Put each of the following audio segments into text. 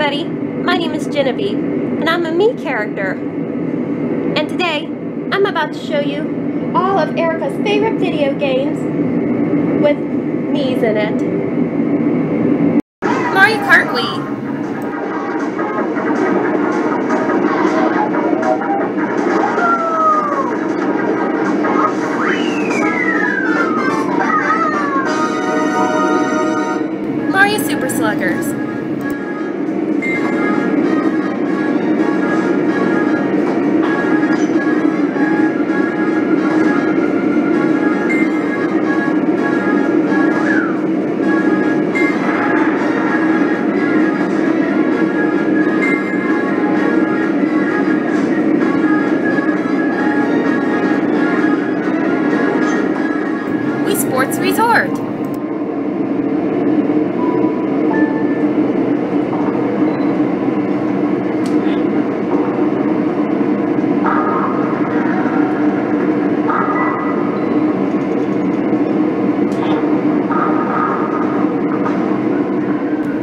everybody, my name is Genevieve, and I'm a Mii character. And today, I'm about to show you all of Erika's favorite video games with Miis in it. Mario Kart Wii. Mario Super Sluggers.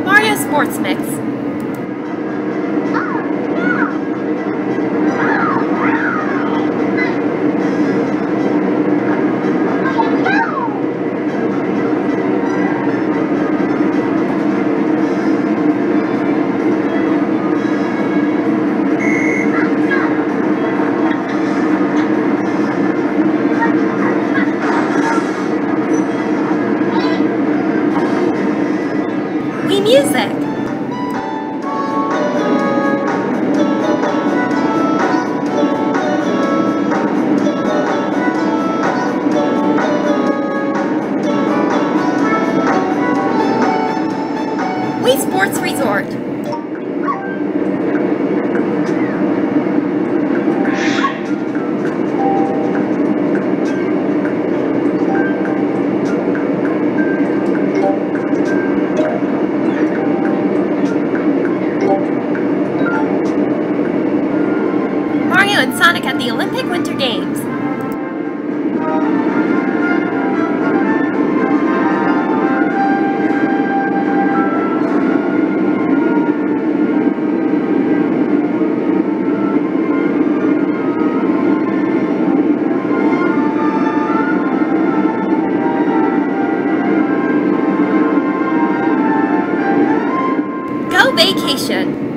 Mario Sports Mix. Music. Sports Resort. And Sonic at the Olympic Winter Games. Go Vacation.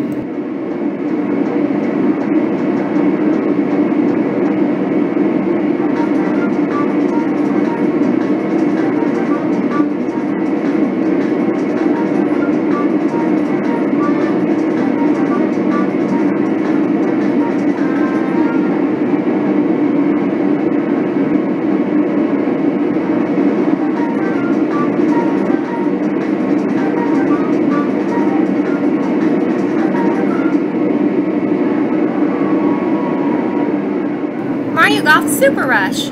Super Rush.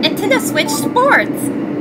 Nintendo Switch Sports.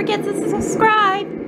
forget to subscribe.